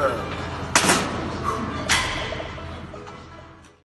Uh.